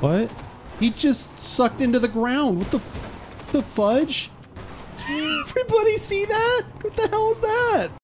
What? He just sucked into the ground. What the the fudge? Everybody see that? What the hell is that?